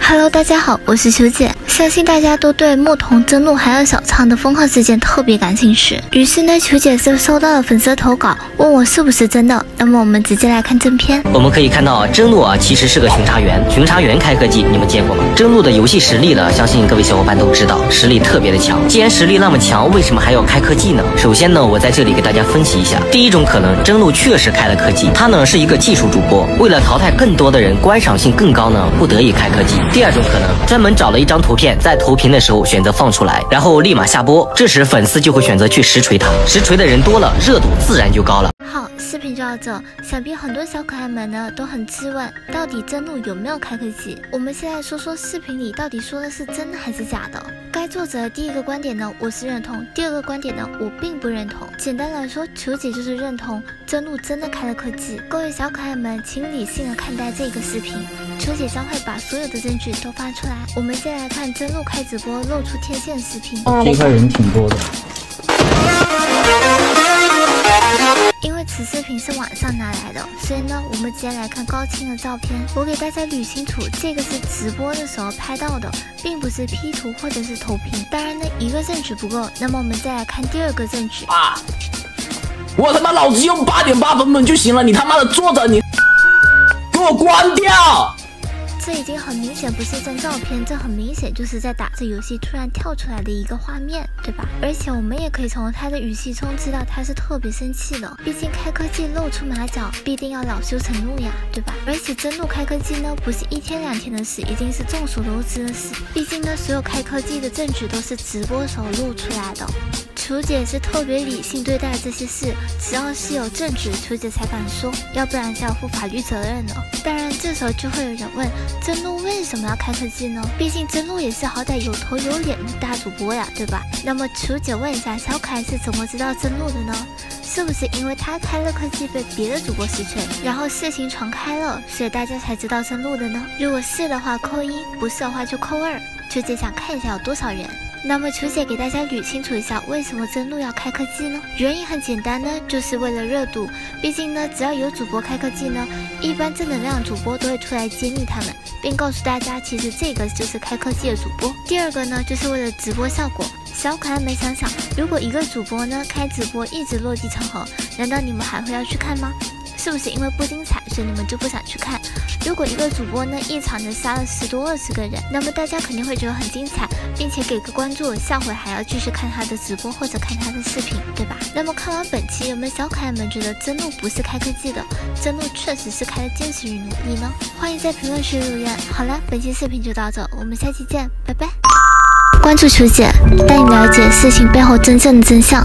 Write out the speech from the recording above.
Hello，大家好，我是秋姐。相信大家都对牧童真怒还有小仓的封号事件特别感兴趣，于是呢，球姐就收到了粉丝投稿，问我是不是真的。那么我们直接来看正片。我们可以看到，真怒啊，其实是个巡查员。巡查员开科技，你们见过吗？真怒的游戏实力呢，相信各位小伙伴都知道，实力特别的强。既然实力那么强，为什么还要开科技呢？首先呢，我在这里给大家分析一下。第一种可能，真怒确实开了科技，他呢是一个技术主播，为了淘汰更多的人，观赏性更高呢，不得已开科技。第二种可能，专门找了一张图片，在投屏的。时候选择放出来，然后立马下播，这时粉丝就会选择去实锤他，实锤的人多了，热度自然就高了。好，视频就到这。想必很多小可爱们呢都很质问，到底真露有没有开科技？我们先来说说视频里到底说的是真的还是假的。该作者的第一个观点呢，我是认同；第二个观点呢，我并不认同。简单来说，球姐就是认同真露真的开了科技。各位小可爱们，请理性的看待这个视频，球姐将会把所有的证据都发出来。我们先来看真露开直播露出天线视频。这块人挺多的。因为此视频是晚上拿来的，所以呢，我们直接来看高清的照片。我给大家捋清楚，这个是直播的时候拍到的，并不是 P 图或者是投屏。当然呢，一个证据不够，那么我们再来看第二个证据。啊！我他妈老子用八点八版本就行了，你他妈的坐着，你给我关掉！这已经很明显不是一张照片，这很明显就是在打着游戏突然跳出来的一个画面，对吧？而且我们也可以从他的语气中知道他是特别生气的，毕竟开科技露出马脚，必定要恼羞成怒呀，对吧？而且真怒开科技呢，不是一天两天的事，已经是众所周知的事。毕竟呢，所有开科技的证据都是直播时候录出来的。楚姐是特别理性对待这些事，只要是有证据，楚姐才敢说，要不然是要负法律责任的。当然，这时候就会有人问，真露为什么要开科技呢？毕竟真露也是好歹有头有脸的大主播呀，对吧？那么楚姐问一下，小可爱是怎么知道真露的呢？是不是因为他开了科技被别的主播实锤，然后事情传开了，所以大家才知道真露的呢？如果是的话扣一，不是的话就扣二。楚姐想看一下有多少人。那么，楚姐给大家捋清楚一下，为什么真露要开科技呢？原因很简单呢，就是为了热度。毕竟呢，只要有主播开科技呢，一般正能量主播都会出来揭秘他们，并告诉大家，其实这个就是开科技的主播。第二个呢，就是为了直播效果。小可爱们想想，如果一个主播呢开直播一直落地成盒，难道你们还会要去看吗？是不是因为不精彩，所以你们就不想去看？如果一个主播呢一场能杀了十多二十个人，那么大家肯定会觉得很精彩，并且给个关注，下回还要继续看他的直播或者看他的视频，对吧？那么看完本期，有没有小可爱们觉得真露不是开科技的，真露确实是开了坚持与努力呢？欢迎在评论区留言。好了，本期视频就到这，我们下期见，拜拜！关注球姐，带你了解事情背后真正的真相。